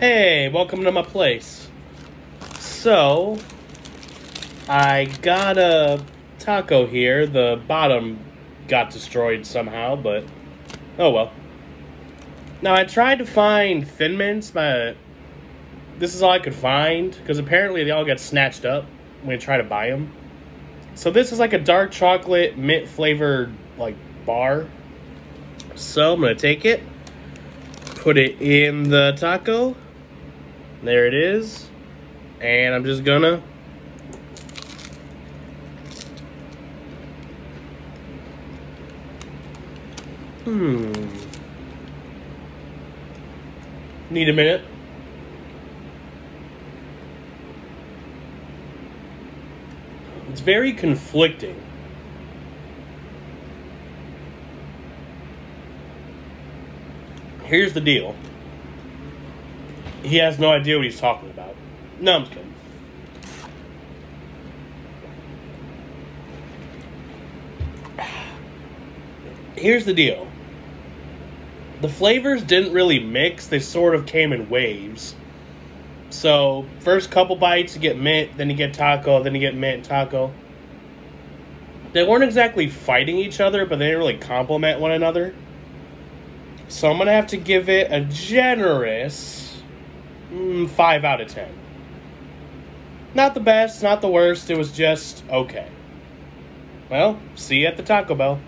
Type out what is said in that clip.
Hey, welcome to my place. So, I got a taco here. The bottom got destroyed somehow, but oh well. Now, I tried to find Thin Mints, but this is all I could find because apparently they all get snatched up when you try to buy them. So, this is like a dark chocolate mint flavored like bar. So, I'm gonna take it, put it in the taco. There it is. And I'm just gonna Hmm. Need a minute. It's very conflicting. Here's the deal. He has no idea what he's talking about. No, I'm kidding. Here's the deal. The flavors didn't really mix, they sort of came in waves. So, first couple bites you get mint, then you get taco, then you get mint taco. They weren't exactly fighting each other, but they didn't really complement one another. So I'm gonna have to give it a generous mm, 5 out of 10. Not the best, not the worst, it was just okay. Well, see you at the Taco Bell.